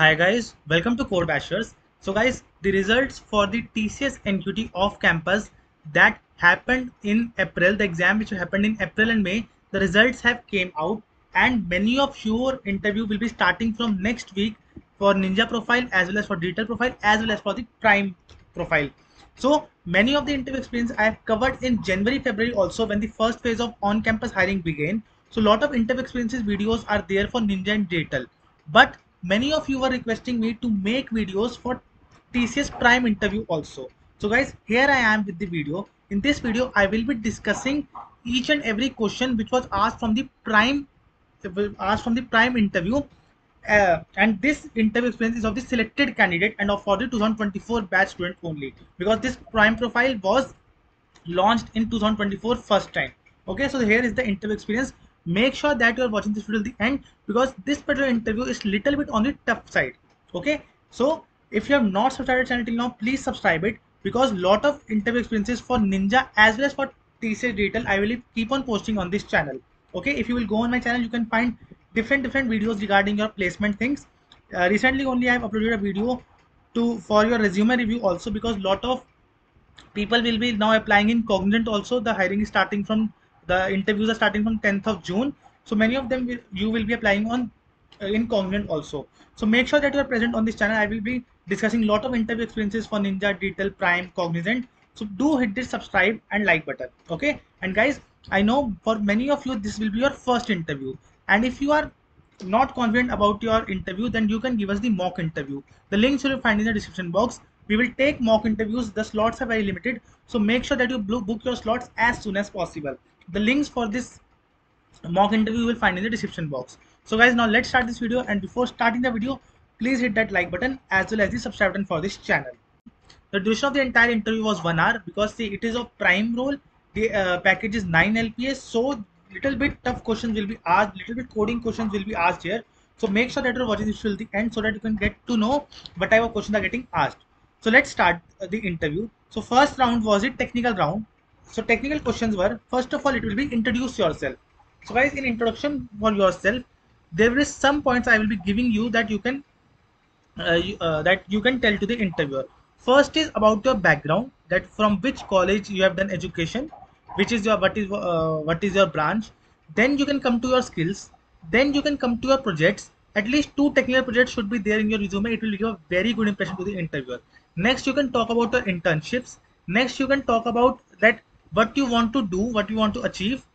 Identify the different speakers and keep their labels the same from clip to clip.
Speaker 1: Hi guys, welcome to Code Bashers. So guys, the results for the TCS NQT off campus that happened in April, the exam which happened in April and May, the results have came out and many of your interview will be starting from next week for Ninja profile as well as for Digital profile as well as for the Prime profile. So many of the interview experience I have covered in January, February also when the first phase of on-campus hiring began. So a lot of interview experiences videos are there for Ninja and Digital. But many of you were requesting me to make videos for TCS Prime interview also. So guys, here I am with the video. In this video, I will be discussing each and every question which was asked from the Prime asked from the Prime interview uh, and this interview experience is of the selected candidate and of for the 2024 batch student only because this prime profile was launched in 2024 first time okay so here is the interview experience make sure that you are watching this video till the end because this particular interview is little bit on the tough side okay? So if you have not subscribed channel till now please subscribe it because lot of interview experiences for ninja as well as for TCS digital I will keep on posting on this channel okay? If you will go on my channel you can find different different videos regarding your placement things. Uh, recently only i have uploaded a video to for your resume review also because lot of people will be now applying in cognizant also. The hiring is starting from the interviews are starting from 10th of june so many of them will, you will be applying on uh, in cognizant also. So make sure that you are present on this channel. I will be discussing a lot of interview experiences for ninja digital prime cognizant. So do hit this subscribe and like button okay? And guys i know for many of you this will be your first interview. And if you are not confident about your interview then you can give us the mock interview. The links you will find in the description box. We will take mock interviews. The slots are very limited. So make sure that you book your slots as soon as possible the links for this mock interview you will find in the description box. So guys now let's start this video and before starting the video please hit that like button as well as the subscribe button for this channel. The duration of the entire interview was one hour because see it is a prime role. The uh, package is 9 lps so little bit tough questions will be asked little bit coding questions will be asked here. So make sure that you're watching this till the end so that you can get to know what type of questions are getting asked. So let's start the interview. So first round was it technical round so technical questions were first of all it will be introduce yourself. So guys in introduction for yourself there is some points i will be giving you that you can uh, you, uh, that you can tell to the interviewer. First is about your background that from which college you have done education which is your what is uh, what is your branch. Then you can come to your skills. Then you can come to your projects. At least two technical projects should be there in your resume. It will give a very good impression to the interviewer. Next you can talk about your internships. Next you can talk about that what you want to do what you want to achieve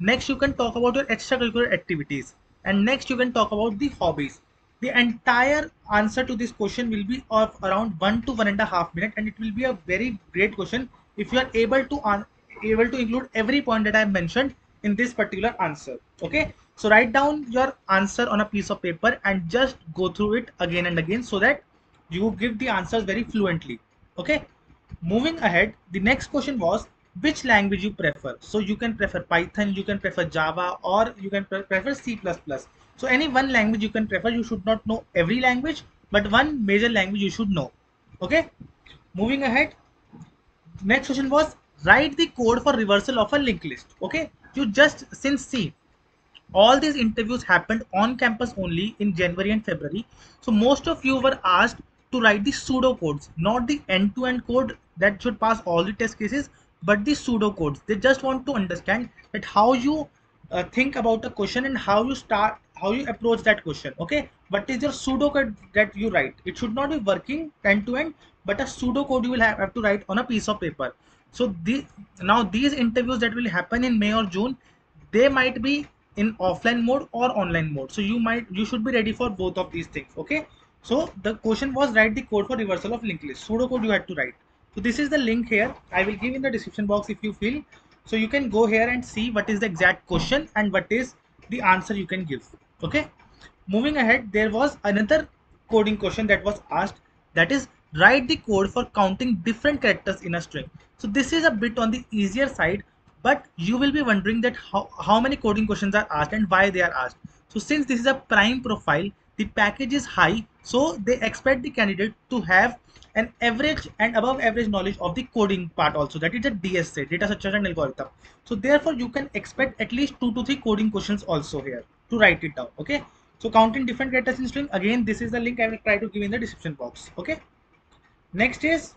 Speaker 1: next you can talk about your extracurricular activities and next you can talk about the hobbies the entire answer to this question will be of around one to one and a half minute and it will be a very great question if you are able to able to include every point that I mentioned in this particular answer. Okay. So write down your answer on a piece of paper and just go through it again and again so that you give the answers very fluently. Okay. Moving ahead, the next question was which language you prefer. So you can prefer Python, you can prefer Java or you can prefer C++. So any one language you can prefer, you should not know every language, but one major language you should know. Okay. Moving ahead, next question was write the code for reversal of a linked list okay you just since see all these interviews happened on campus only in january and february so most of you were asked to write the pseudo codes not the end-to-end code that should pass all the test cases but the pseudo codes they just want to understand that how you uh, think about a question and how you start how you approach that question okay what is your pseudo code that you write it should not be working end to end but a pseudo code you will have, have to write on a piece of paper so the, now these interviews that will happen in May or June, they might be in offline mode or online mode. So you might you should be ready for both of these things. Okay. So the question was write the code for reversal of linked list. Pseudo code you had to write. So this is the link here. I will give in the description box if you feel. So you can go here and see what is the exact question and what is the answer you can give. Okay. Moving ahead, there was another coding question that was asked that is write the code for counting different characters in a string. So this is a bit on the easier side, but you will be wondering that how, how many coding questions are asked and why they are asked. So since this is a prime profile, the package is high, so they expect the candidate to have an average and above average knowledge of the coding part also. That is a DSA data structure and algorithm. So therefore you can expect at least two to three coding questions also here to write it down okay? So counting different characters in string. Again this is the link i will try to give in the description box okay? Next is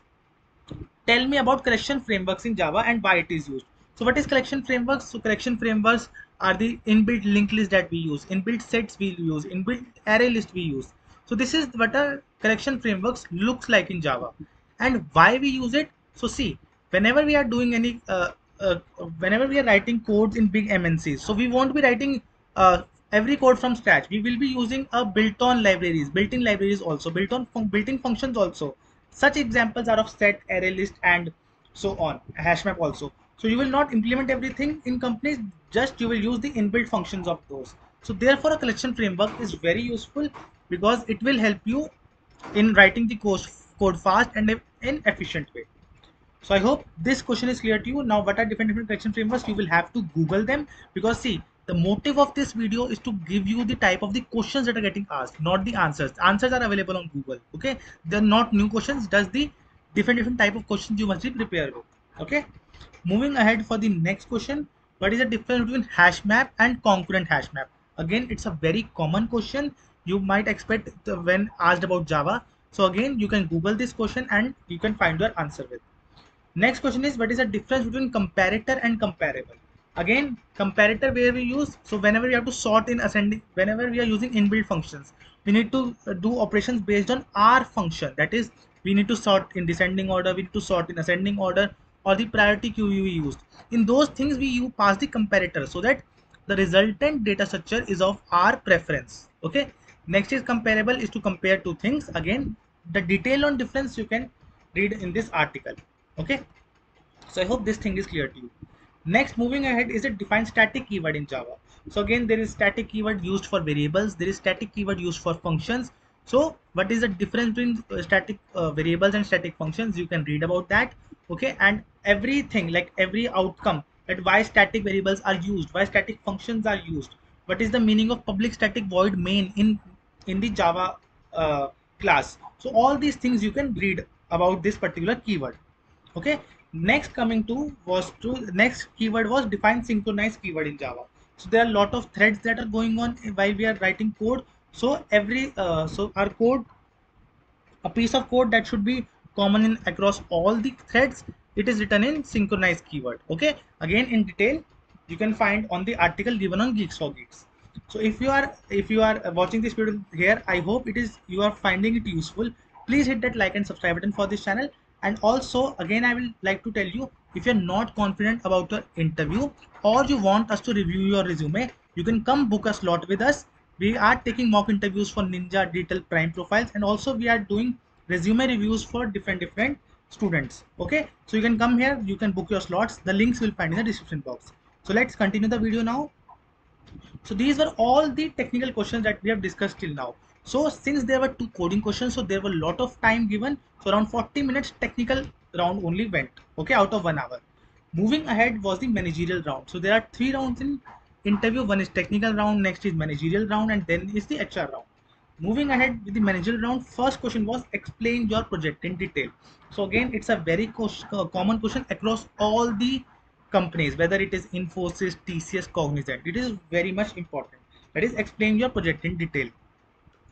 Speaker 1: tell me about collection frameworks in java and why it is used. So what is collection frameworks? So collection frameworks are the inbuilt linked list that we use inbuilt sets we use inbuilt array list we use. So this is what a collection frameworks looks like in java. And why we use it? So see whenever we are doing any uh, uh, whenever we are writing codes in big mncs so we won't be writing uh, every code from scratch. We will be using a built-on libraries built-in libraries also built-on built-in functions also. Such examples are of set array list and so on. Hash map also so you will not implement everything in companies just you will use the inbuilt functions of those. So therefore a collection framework is very useful because it will help you in writing the code, code fast and in efficient way. So i hope this question is clear to you. Now what are different different collection frameworks? You will have to google them because see the motive of this video is to give you the type of the questions that are getting asked not the answers. Answers are available on google okay? They're not new questions Does the different different type of questions you must be prepared with okay? Moving ahead for the next question what is the difference between hash map and concurrent hash map? Again it's a very common question. You might expect when asked about java. So again you can google this question and you can find your answer with. Next question is what is the difference between comparator and comparable? Again comparator where we use so whenever we have to sort in ascending whenever we are using inbuilt functions we need to uh, do operations based on our function. That is we need to sort in descending order we need to sort in ascending order or the priority queue we used in those things we you pass the comparator so that the resultant data structure is of our preference okay next is comparable is to compare two things again the detail on difference you can read in this article okay so i hope this thing is clear to you Next, moving ahead is a define static keyword in Java. So again, there is static keyword used for variables. There is static keyword used for functions. So what is the difference between uh, static uh, variables and static functions? You can read about that. Okay. And everything like every outcome that why static variables are used, why static functions are used. What is the meaning of public static void main in, in the Java uh, class. So all these things you can read about this particular keyword. Okay next coming to was to next keyword was define synchronized keyword in java so there are a lot of threads that are going on while we are writing code so every uh, so our code a piece of code that should be common in across all the threads it is written in synchronized keyword okay? Again in detail you can find on the article given on geeks for geeks. So if you are if you are watching this video here i hope it is you are finding it useful. Please hit that like and subscribe button for this channel. And also again i will like to tell you if you're not confident about your interview or you want us to review your resume you can come book a slot with us. We are taking mock interviews for ninja digital prime profiles and also we are doing resume reviews for different different students okay so you can come here you can book your slots the links will find in the description box so let's continue the video now so these were all the technical questions that we have discussed till now so since there were two coding questions, so there were a lot of time given. So around 40 minutes technical round only went, okay, out of one hour. Moving ahead was the managerial round. So there are three rounds in interview. One is technical round, next is managerial round, and then is the HR round. Moving ahead with the managerial round, first question was explain your project in detail. So again, it's a very uh, common question across all the companies, whether it is Infosys, TCS, Cognizant. It is very much important. That is explain your project in detail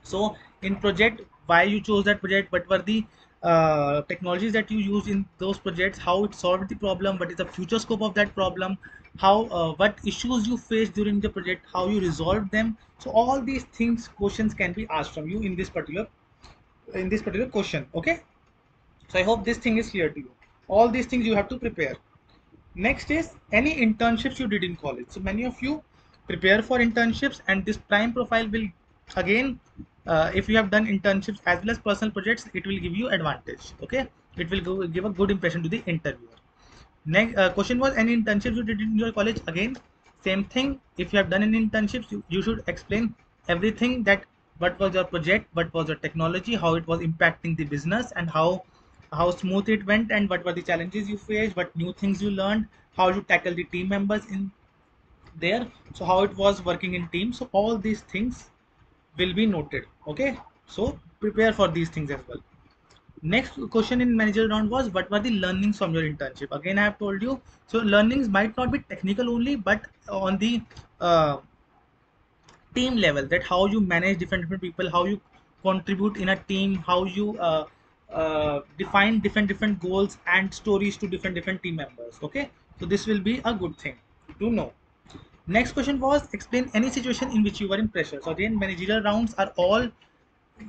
Speaker 1: so in project why you chose that project what were the uh, technologies that you use in those projects how it solved the problem what is the future scope of that problem how uh, what issues you faced during the project how you resolved them. So all these things questions can be asked from you in this particular in this particular question okay? So i hope this thing is clear to you. All these things you have to prepare. Next is any internships you did in college. So many of you prepare for internships and this prime profile will again uh, if you have done internships as well as personal projects it will give you advantage okay? It will go, give a good impression to the interviewer next uh, question was any internships you did in your college? Again same thing. If you have done any internships you, you should explain everything that what was your project what was your technology how it was impacting the business and how how smooth it went and what were the challenges you faced what new things you learned how you tackle the team members in there. So how it was working in teams so all these things will be noted. Okay? So prepare for these things as well next question in managerial round was what were the learnings from your internship? Again i have told you so learnings might not be technical only but on the uh, team level that how you manage different different people how you contribute in a team how you uh, uh, define different different goals and stories to different different team members okay? So this will be a good thing to know. Next question was explain any situation in which you were in pressure so again managerial rounds are all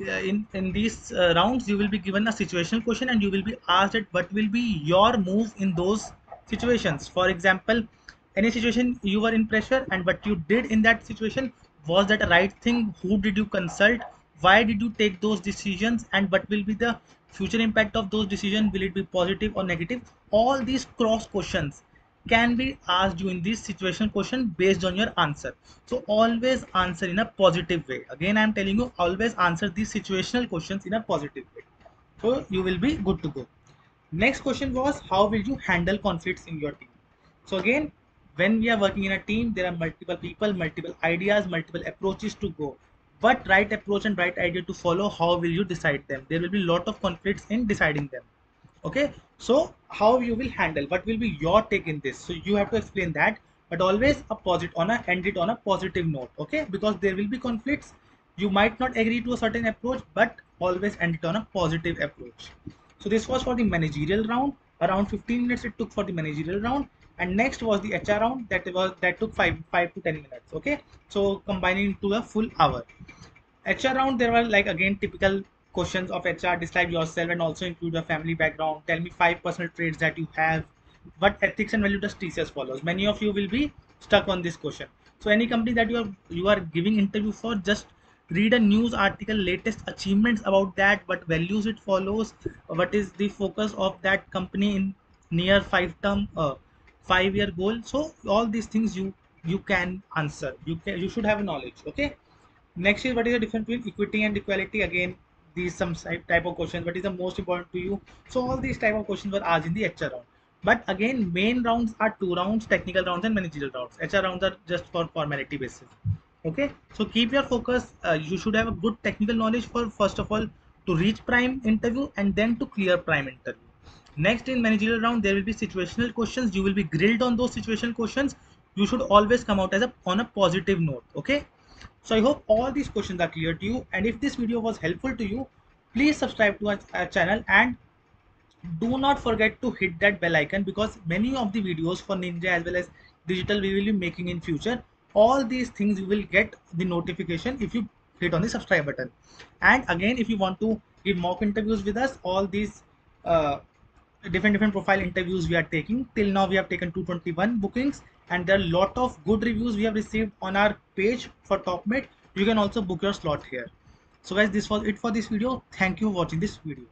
Speaker 1: in in these uh, rounds you will be given a situational question and you will be asked that what will be your move in those situations. For example any situation you were in pressure and what you did in that situation was that a right thing? Who did you consult? Why did you take those decisions? And what will be the future impact of those decisions? Will it be positive or negative? All these cross questions can be asked you in this situation question based on your answer. So always answer in a positive way. Again i am telling you always answer these situational questions in a positive way. So you will be good to go. Next question was how will you handle conflicts in your team? So again when we are working in a team there are multiple people multiple ideas multiple approaches to go. But right approach and right idea to follow how will you decide them? There will be lot of conflicts in deciding them okay? So how you will handle what will be your take in this? So you have to explain that but always a positive on a end it on a positive note okay? Because there will be conflicts. You might not agree to a certain approach but always end it on a positive approach. So this was for the managerial round. Around 15 minutes it took for the managerial round. And next was the hr round that was that took 5 5 to 10 minutes okay? So combining to a full hour. Hr round there were like again typical questions of HR, describe yourself and also include your family background. Tell me five personal traits that you have. What ethics and value does TCS follows? Many of you will be stuck on this question. So any company that you are you are giving interview for, just read a news article, latest achievements about that, what values it follows, what is the focus of that company in near five term, uh, five year goal. So all these things you you can answer. You can you should have knowledge. Okay. Next is what is the difference between equity and equality? Again, these some type of questions what is the most important to you. So all these type of questions were asked in the hr round. But again main rounds are two rounds technical rounds and managerial rounds. Hr rounds are just for formality basis. Okay? So keep your focus. Uh, you should have a good technical knowledge for first of all to reach prime interview and then to clear prime interview. Next in managerial round there will be situational questions. You will be grilled on those situational questions. You should always come out as a on a positive note. Okay so I hope all these questions are clear to you. And if this video was helpful to you, please subscribe to our, our channel and do not forget to hit that bell icon because many of the videos for Ninja as well as digital we will be making in future. All these things you will get the notification if you hit on the subscribe button. And again, if you want to give mock interviews with us, all these uh, different different profile interviews we are taking till now we have taken 221 bookings and there are a lot of good reviews we have received on our page for topmate. You can also book your slot here. So guys this was it for this video. Thank you for watching this video